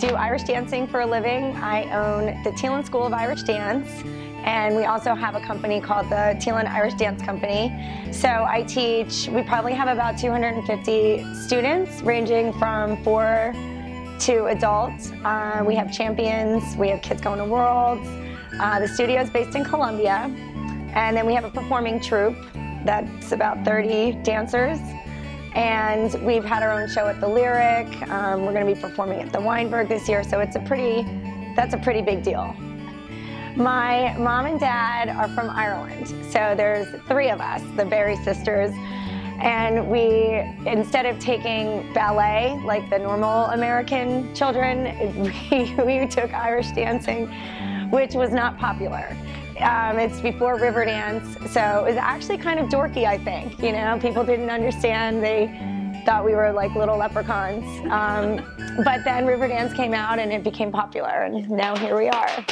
do Irish dancing for a living. I own the Teelin School of Irish Dance, and we also have a company called the Teelin Irish Dance Company. So I teach, we probably have about 250 students ranging from four to adults. Uh, we have champions, we have kids going to worlds. Uh, the studio is based in Columbia, and then we have a performing troupe that's about 30 dancers. And we've had our own show at the Lyric. Um, we're going to be performing at the Weinberg this year, so it's a pretty, that's a pretty big deal. My mom and dad are from Ireland, so there's three of us, the Barry sisters. And we, instead of taking ballet like the normal American children, we, we took Irish dancing, which was not popular. Um, it's before Riverdance, so it was actually kind of dorky, I think. You know, people didn't understand. They thought we were like little leprechauns. Um, but then Riverdance came out and it became popular, and now here we are.